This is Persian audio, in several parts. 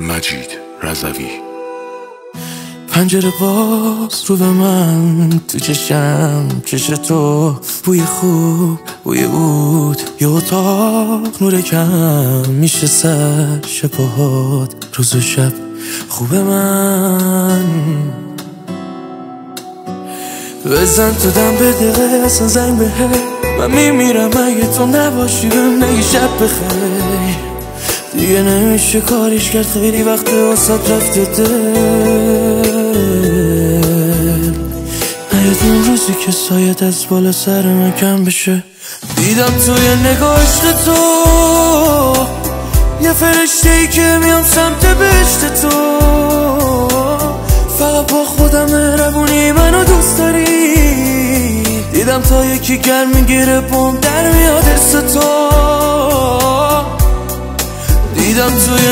مجید رزوی پنجره باز رو به من تو چشم چش تو بوی خوب بوی بود یه اتاق نور کم میشه سر شبهات. روز و شب خوب من. بزن تو دم به دقیقه اصلا زنگ به من میمیرم اگه تو نباشی بهم نگی شب بخیر. دیگه نمیشه کاریش کرد. خیلی وقت واسات رفته دل. نیاد اون روزی که سایت از بالا سر من کم بشه. دیدم توی نگاهش تو. یه فرشته ای که میام سمت بشت تو. فقط با خودم مهربونی منو دوست داری. دیدم تا یکی گرم می‌گیره بوم در میاد تو.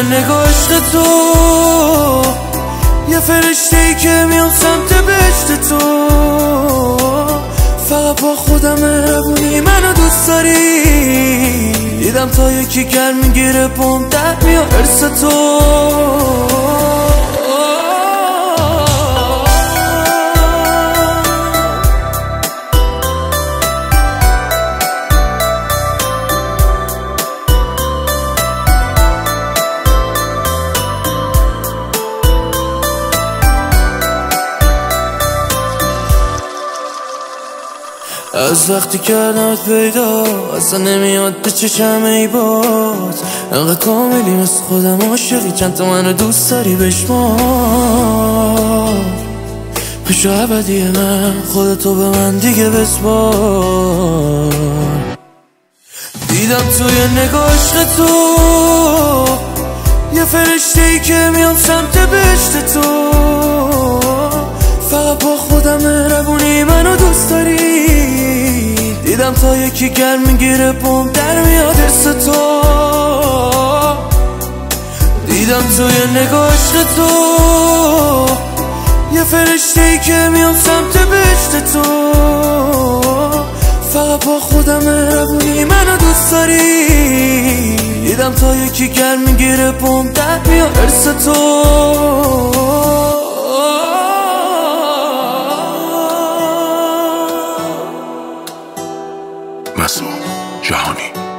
نگاشت تو. یه فرشته ای که میام سمت بشت تو. فقط با خودم مهربونی منو دوست داری؟ دیدم تا یکی گرم می‌گیره بوم در میاد ارس تو. از وقتی کردمت پیدا اصلا نمیاد به چشم ای باز. انقدر کاملی مثل خودم عاشقی چند تا منو دوست داری بشمار. پیش عبدی من خودتو به من دیگه بسپار. دیدم توی نگاش تو یه فرشته ای که میام سمت بشت تو. دیدم تا یکی گرم می‌گیره بوم در میاد ارس تو. دیدم توی نگاش تو. یه فرشته ای که میام سمت بشت تو. فقط با خودم مهربونی منو دوست داری. دیدم تا یکی گرم می‌گیره بوم در میاد ارس تو. جهانی.